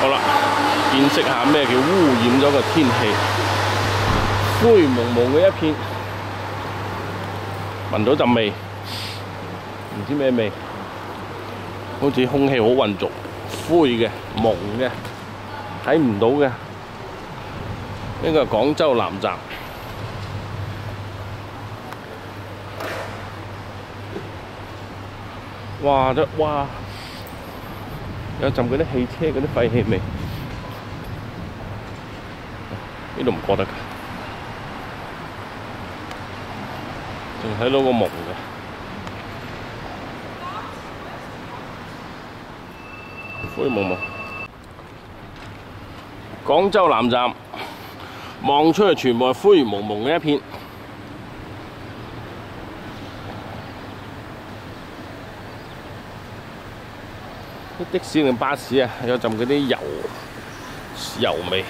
好啦，見識下咩叫污染咗嘅天氣，灰蒙蒙嘅一片，聞到陣味，唔知咩味，好似空氣好混濁，灰嘅、蒙嘅，睇唔到嘅。呢個係廣州南站。哇！得哇，有陣嗰啲汽車嗰啲廢氣味，呢度唔覺得㗎，仲睇到個蒙嘅，灰蒙蒙。廣州南站望出去全部係灰蒙蒙嘅一片。的士定巴士啊，有陣嗰啲油油味。